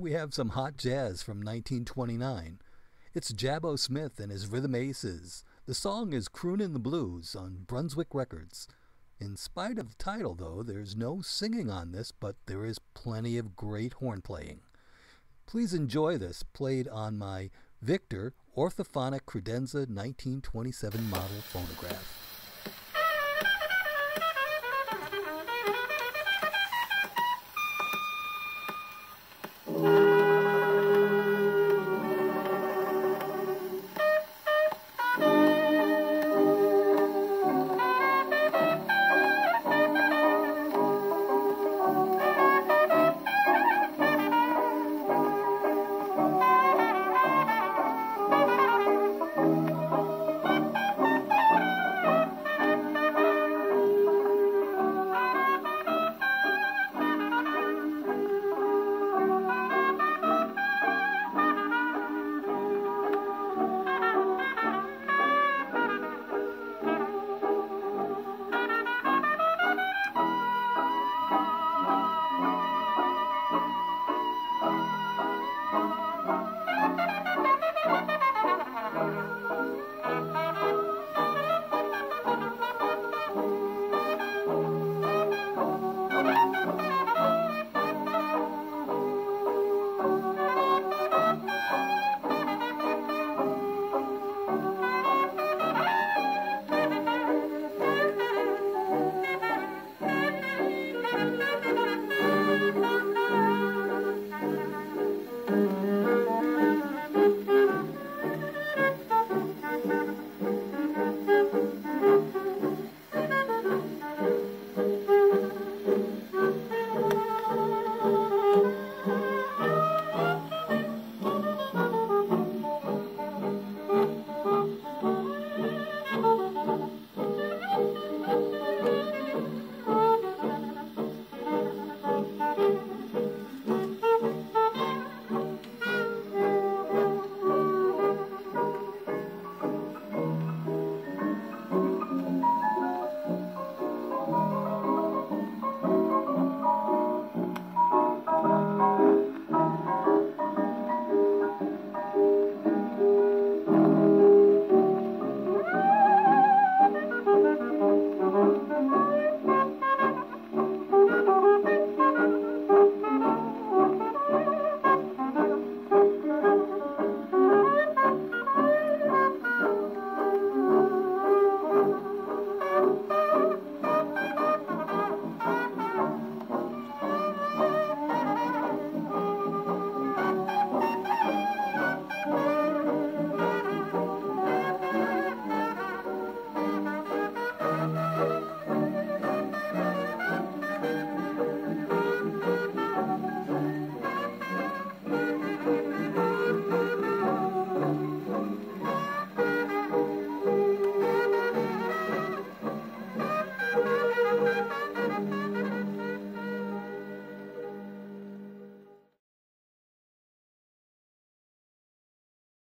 We have some hot jazz from 1929. It's Jabbo Smith and his Rhythm Aces. The song is Croonin' the Blues on Brunswick Records. In spite of the title, though, there's no singing on this, but there is plenty of great horn playing. Please enjoy this, played on my Victor Orthophonic Credenza 1927 model phonograph.